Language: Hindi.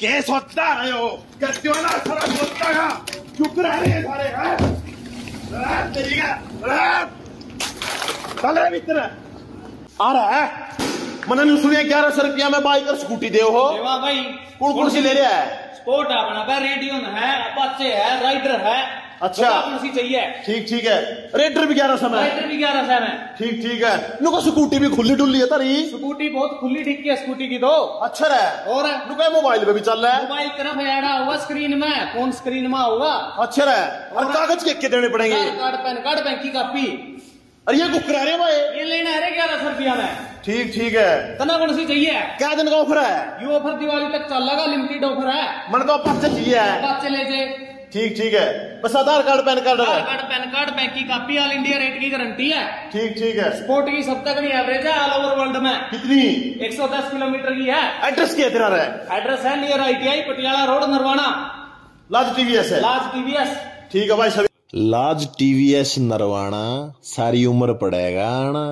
क्या सोचता रहे हो करते हो सारा सोचता का चुप रह रहे सारे हैं? हैं? तेरी का चल आ रहा है। मैंने नहीं सुनिया ग्यारह सौ रुपया में बाइक और स्कूटी दे हो। भाई। कौन कौन सी ले रहा है? स्पोर्ट है अपना पे रेडियो है अपाचे है राइडर है। अच्छा। बता कौन सी चाहिए। ठीक ठीक है। रेडर भी ग्यारह सौ में। है। राइडर भी ग्यारह सौ में। ठीक ठीक है। नुको स्कूटी भी खुली डुल्ली है तारी। स्कूटी बहुत खुली ठीक है स्कूटी की तो। अच्छा है। और नुको मोबाइल पे भी चल रहा है। मोबाइल तरफ़ ऐड होगा स्क्रीन में। कौन स्क्रीन में होगा अच्छा है। और कागज़ के के देने पड़ेंगे? कार्ड पैन कार्ड बैंक की कॉपी अरे ये कुक रहे भाई। ये लेना है रे ग्यारह सौ रुपया में। ठीक ठीक है। तना कौन सी चाहिए। क्या दिन का ऑफ़र है? ये ऑफ़र दिवाली तक चल लगा लिमिटेड ऑफ़र है। मन को पाँच चाहिए। बात चले जे। ठीक ठीक है। बस Aadhaar card PAN card Aadhaar card PAN card bank की कॉपी ऑल इंडिया रेट की गारंटी है। ठीक ठीक है। स्पोर्ट की सब तक एवरेज है ऑल ओवर वर्ल्ड में। कितनी? 110 किलोमीटर की है। एड्रेस क्या तेरा है एड्रेस है near ITI Patiala road Narwana. लाज टीवीएस है। लाज टीवीएस ठीक है भाई सभी लाज टीवीएस नरवाना सारी उम्र पड़ेगा ना।